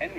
Henry.